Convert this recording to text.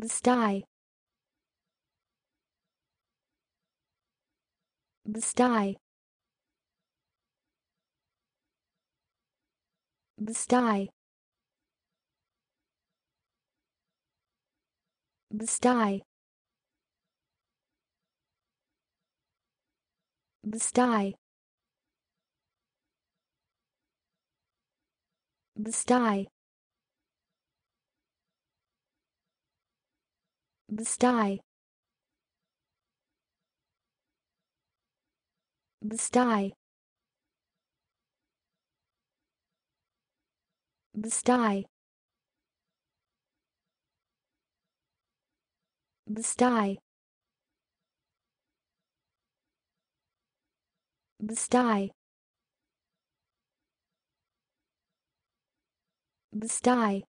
Bstai. Bstai. Bstai. Bstai. Bstai. Bstai. Sty. Sty. Sty. Sty. Sty. Sty.